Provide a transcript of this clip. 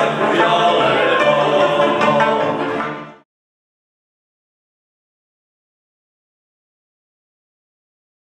Ya